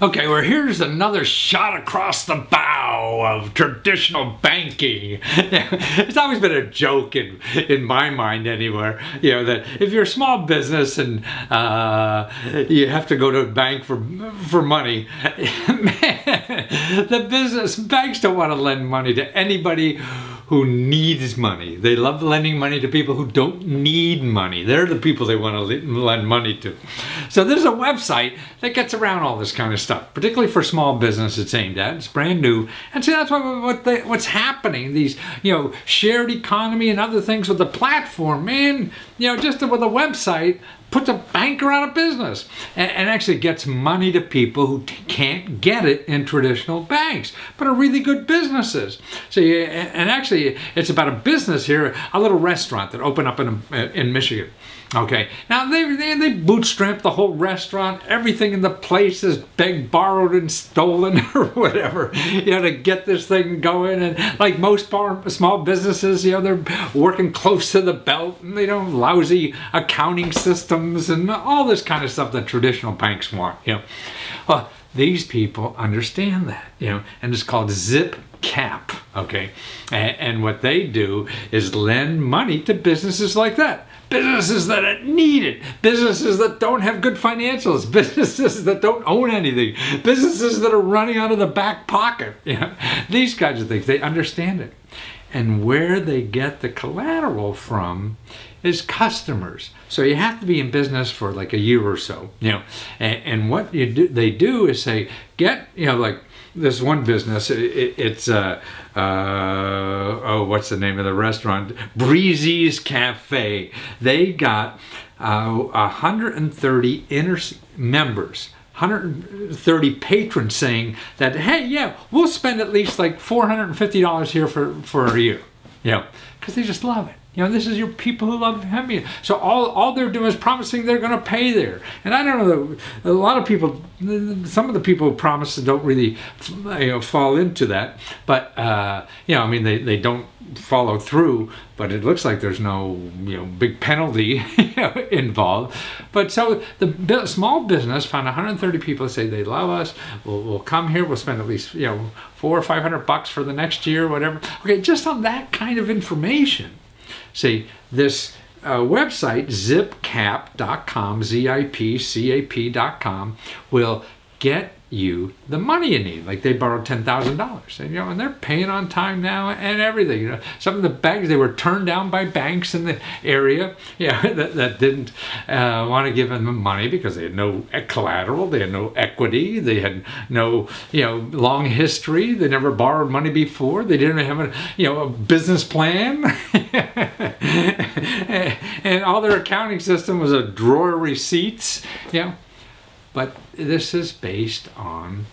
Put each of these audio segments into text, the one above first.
Okay, well, here's another shot across the bow of traditional banking. it's always been a joke in, in my mind, anywhere. You know that if you're a small business and uh, you have to go to a bank for for money, man, the business banks don't want to lend money to anybody who needs money. They love lending money to people who don't need money. They're the people they want to lend money to. So there's a website that gets around all this kind of stuff, particularly for small business it's aimed at. It's brand new. And see, that's what, what they, what's happening. These, you know, shared economy and other things with the platform, man, you know, just with a website, puts a banker out of business and, and, actually gets money to people who can't get it in traditional banks, but are really good businesses. So, you, and actually, it's about a business here, a little restaurant that opened up in, in Michigan. Okay, now they, they, they bootstrap the whole restaurant. Everything in the place is begged, borrowed, and stolen or whatever, you know, to get this thing going. And like most bar, small businesses, you know, they're working close to the belt and they don't have lousy accounting systems and all this kind of stuff that traditional banks want, you know. Well, these people understand that, you know, and it's called zip cap, okay? And, and what they do is lend money to businesses like that businesses that need it, businesses that don't have good financials, businesses that don't own anything, businesses that are running out of the back pocket. You know, these kinds of things. They understand it. And where they get the collateral from is customers. So you have to be in business for like a year or so, you know. And, and what you do, they do is say, get, you know, like this one business. It, it, it's uh, uh, oh, what's the name of the restaurant? Breezy's Cafe. They got uh, 130 inner members. 130 patrons saying that, hey, yeah, we'll spend at least like $450 here for, for a year. Know, because they just love it. You know, this is your people who love him. So all, all they're doing is promising they're going to pay there. And I don't know, a lot of people, some of the people who promise don't really you know, fall into that. But, uh, you know, I mean, they, they don't follow through, but it looks like there's no, you know, big penalty involved. But so the small business found 130 people say they love us. We'll, we'll come here. We'll spend at least, you know, four or 500 bucks for the next year, whatever. Okay, just on that kind of information See, this uh, website, zipcap.com, Z-I-P-C-A-P.com, will get you the money you need. Like they borrowed ten thousand dollars, and you know, and they're paying on time now and everything. You know, some of the banks they were turned down by banks in the area, yeah, that, that didn't uh, want to give them money because they had no collateral, they had no equity, they had no you know long history, they never borrowed money before, they didn't have a you know a business plan, and all their accounting system was a drawer of receipts, you know but this is based on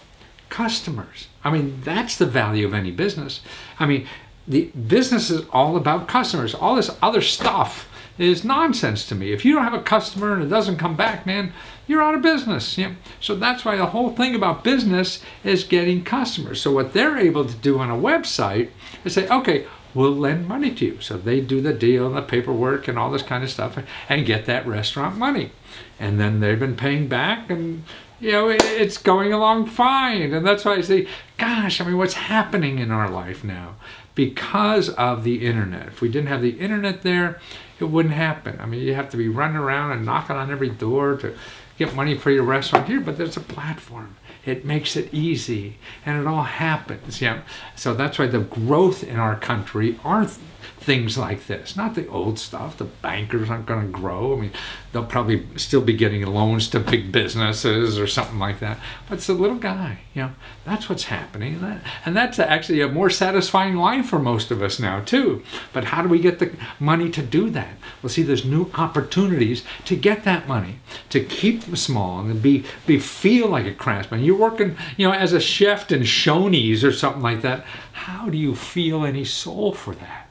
customers. I mean, that's the value of any business. I mean, the business is all about customers. All this other stuff is nonsense to me. If you don't have a customer and it doesn't come back, man, you're out of business. You know? So that's why the whole thing about business is getting customers. So what they're able to do on a website is say, okay, we'll lend money to you. So they do the deal and the paperwork and all this kind of stuff and get that restaurant money. And then they've been paying back and you know, it's going along fine. And that's why I say, gosh, I mean, what's happening in our life now? Because of the internet. If we didn't have the internet there, it wouldn't happen. I mean, you have to be running around and knocking on every door to get money for your restaurant here, but there's a platform. It makes it easy and it all happens. Yeah. So that's why the growth in our country are things like this. Not the old stuff. The bankers aren't going to grow. I mean, they'll probably still be getting loans to big businesses or something like that. But it's the little guy, you know, that's what's happening. And that's actually a more satisfying life for most of us now, too. But how do we get the money to do that? Well, see, there's new opportunities to get that money, to keep them small and be, be feel like a craftsman. You're working, you know, as a chef in Shoney's or something like that. How do you feel any soul for that?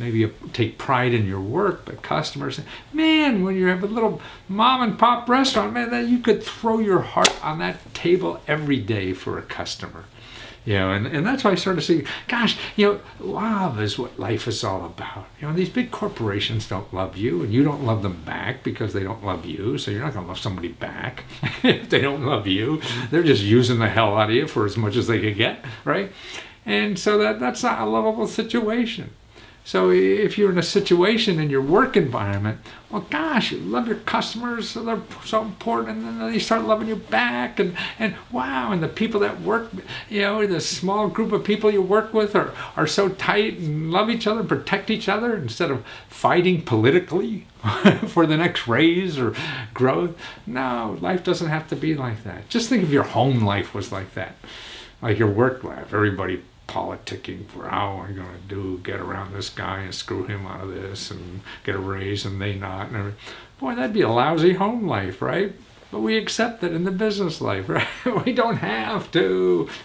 maybe you take pride in your work, but customers say, man, when you have a little mom and pop restaurant, man, that you could throw your heart on that table every day for a customer. You know, and, and that's why I started to see, gosh, you know, love is what life is all about. You know, these big corporations don't love you, and you don't love them back because they don't love you. So you're not going to love somebody back if they don't love you. They're just using the hell out of you for as much as they can get, right? And so that that's not a lovable situation. So if you're in a situation in your work environment, well, gosh, you love your customers, so they're so important, and then they start loving you back, and, and wow, and the people that work, you know, the small group of people you work with are, are so tight and love each other and protect each other instead of fighting politically for the next raise or growth. No, life doesn't have to be like that. Just think if your home life was like that, like your work life, everybody politicking for how I'm going to do, get around this guy and screw him out of this and get a raise and they not. And boy, that'd be a lousy home life, right? But we accept it in the business life, right? we don't have to.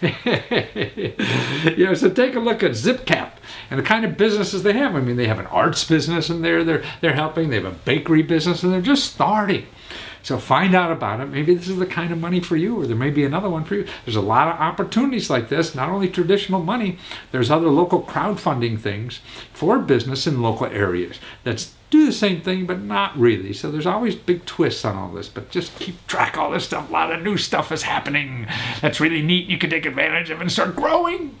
you know, so take a look at ZipCap and the kind of businesses they have. I mean, they have an arts business in there they're, they're helping. They have a bakery business and they're just starting. So find out about it. Maybe this is the kind of money for you, or there may be another one for you. There's a lot of opportunities like this, not only traditional money, there's other local crowdfunding things for business in local areas that's do the same thing, but not really. So there's always big twists on all this, but just keep track all this stuff. A lot of new stuff is happening. That's really neat. You can take advantage of and start growing.